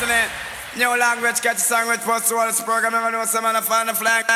listening. New language, catch a song with what's the world's program. Never know someone a fan of flag.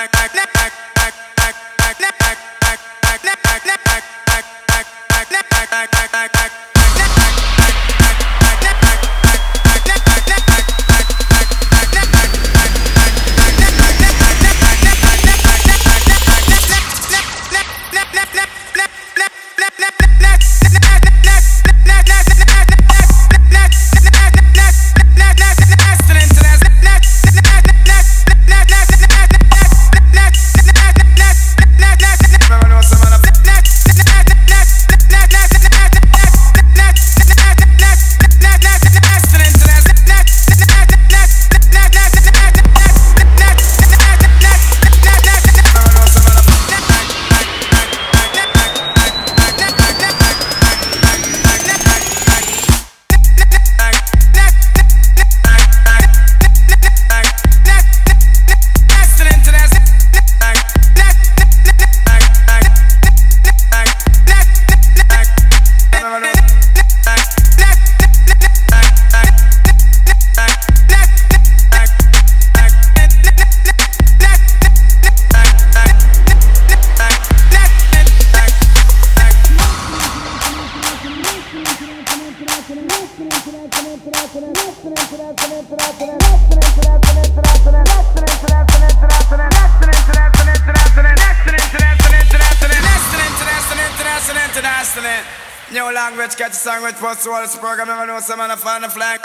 New language, catch a sandwich, what's all this program? Never know someone to find a flag.